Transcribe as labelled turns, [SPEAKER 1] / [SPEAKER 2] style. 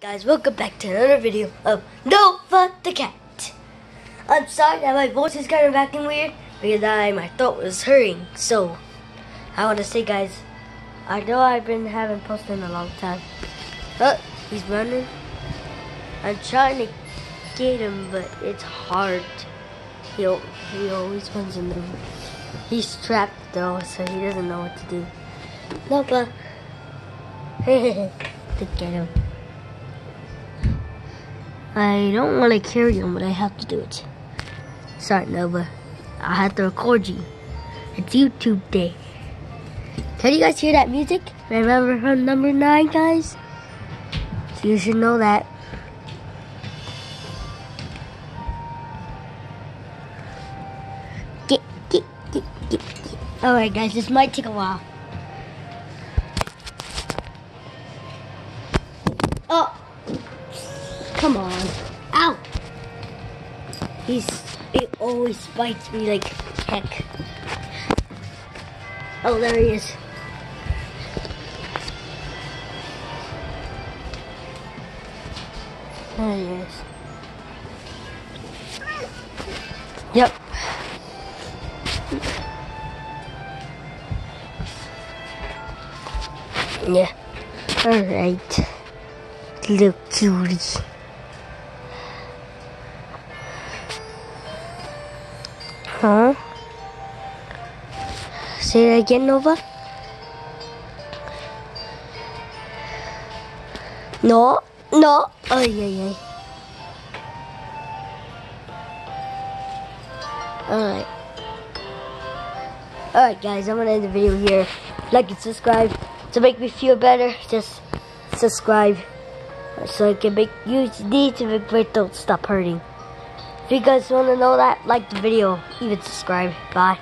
[SPEAKER 1] Guys, welcome back to another video of Nova the Cat. I'm sorry that my voice is kind of acting weird because I my throat was hurting. So, I want to say, guys, I know I've been having posted in a long time. But he's running. I'm trying to get him, but it's hard. He he always runs in the. He's trapped though, so he doesn't know what to do. Nova. to get him. I don't want to carry him, but I have to do it. Sorry, Nova. I have to record you. It's YouTube day. Can you guys hear that music? Remember from number nine, guys? So you should know that. Get, get, get, get, get. Alright, guys, this might take a while. Come on. Ow! He's it always bites me like heck. Oh there he is. There he is. Yep. Yeah. Alright. Little cutie. Huh? Say it again, Nova. No, no. Oh, yeah, yeah. Alright. Alright, guys, I'm gonna end the video here. Like and subscribe to make me feel better. Just subscribe so I can make you need to make my throat stop hurting. If you guys want to know that, like the video, even subscribe. Bye.